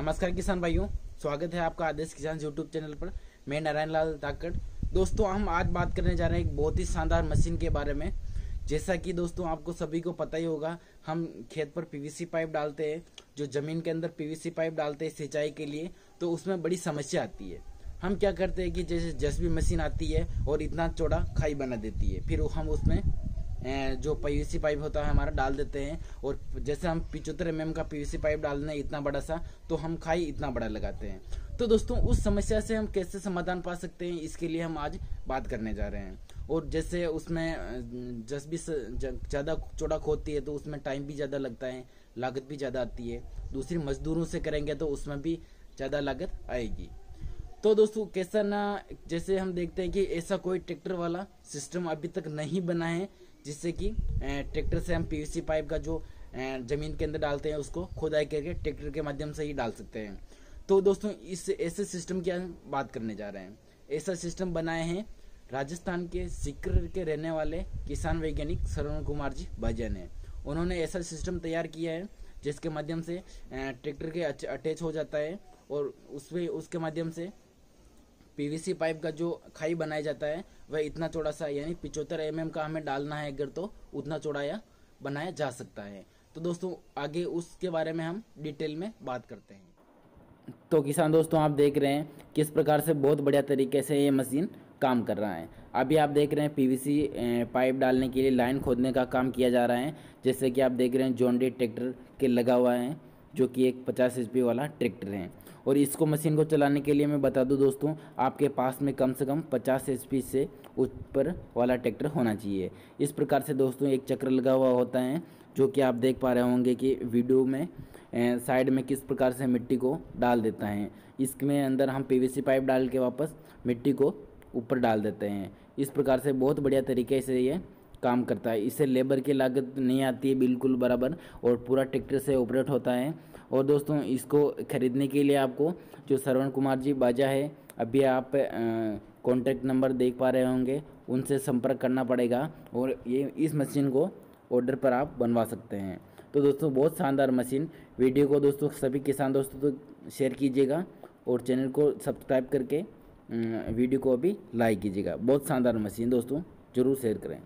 नमस्कार किसान भाइयों, स्वागत है आपका आदेश किसान यूट्यूब चैनल पर। मैं नारायण लाल ताकड़। दोस्तों, हम आज बात करने जा रहे हैं एक बहुत ही शानदार मशीन के बारे में। जैसा कि दोस्तों, आपको सभी को पता ही होगा, हम खेत पर पीवीसी पाइप डालते हैं, जो ज़मीन के अंदर पीवीसी पाइप डालते हैं सिंचाई के लिए तो उसमें बड़ी समस्या आती है। हम क्या करते हैं कि जैसे जसबी मशीन आती है और इतना चौड़ा खाई बना देती है, फिर हम उसमें जो पीवीसी पाइप होता है, हमारा डाल देते हैं। और जैसे हम पिचहत्तर एम का पीवीसी पाइप डालने इतना बड़ा सा तो हम खाई इतना बड़ा लगाते हैं। तो दोस्तों, उस समस्या से हम कैसे समाधान पा सकते हैं, इसके लिए हम आज बात करने जा रहे हैं। और जैसे उसमें जस भी ज़्यादा चौड़ा खोदती है तो उसमें टाइम भी ज़्यादा लगता है, लागत भी ज़्यादा आती है। दूसरी मजदूरों से करेंगे तो उसमें भी ज़्यादा लागत आएगी। तो दोस्तों, कैसा ना, जैसे हम देखते हैं कि ऐसा कोई ट्रैक्टर वाला सिस्टम अभी तक नहीं बना है जिससे कि ट्रैक्टर से हम पीवीसी पाइप का जो ज़मीन के अंदर डालते हैं उसको खुदाई करके ट्रैक्टर के माध्यम से ही डाल सकते हैं। तो दोस्तों, इस, ऐसे सिस्टम की बात करने जा रहे हैं। ऐसा सिस्टम बनाए हैं राजस्थान के सिकर के रहने वाले किसान वैज्ञानिक सरवण कुमार जी भजन है। उन्होंने ऐसा सिस्टम तैयार किया है, जिसके माध्यम से ट्रैक्टर के अटैच हो जाता है और उसमें, उसके माध्यम से पीवीसी पाइप का जो खाई बनाया जाता है, वह इतना चौड़ा सा, यानी पिचहत्तर एम का हमें डालना है अगर तो उतना चौड़ा या बनाया जा सकता है। तो दोस्तों, आगे उसके बारे में हम डिटेल में बात करते हैं। तो किसान दोस्तों, आप देख रहे हैं किस प्रकार से बहुत बढ़िया तरीके से ये मशीन काम कर रहा है। अभी आप देख रहे हैं पीवीसी पाइप डालने के लिए लाइन खोदने का काम किया जा रहा है। जैसे कि आप देख रहे हैं जोंडी ट्रैक्टर के लगा हुआ है, जो कि एक 50 एच वाला ट्रैक्टर है। और इसको मशीन को चलाने के लिए मैं बता दूँ दोस्तों, आपके पास में कम से कम 50 एच से ऊपर वाला ट्रैक्टर होना चाहिए। इस प्रकार से दोस्तों एक चक्र लगा हुआ होता है, जो कि आप देख पा रहे होंगे कि वीडियो में साइड में किस प्रकार से मिट्टी को डाल देता है। इसमें अंदर हम पीवीसी पाइप डाल के वापस मिट्टी को ऊपर डाल देते हैं। इस प्रकार से बहुत बढ़िया तरीके से ये काम करता है। इससे लेबर की लागत नहीं आती है बिल्कुल बराबर और पूरा ट्रैक्टर से ऑपरेट होता है। और दोस्तों, इसको ख़रीदने के लिए आपको जो श्रवण कुमार जी बाजा है, अभी आप कॉन्टैक्ट नंबर देख पा रहे होंगे, उनसे संपर्क करना पड़ेगा और ये, इस मशीन को ऑर्डर पर आप बनवा सकते हैं। तो दोस्तों, बहुत शानदार मशीन वीडियो को दोस्तों, सभी किसान दोस्तों तो शेयर कीजिएगा और चैनल को सब्सक्राइब करके वीडियो को अभी लाइक कीजिएगा। बहुत शानदार मशीन दोस्तों, ज़रूर शेयर करें।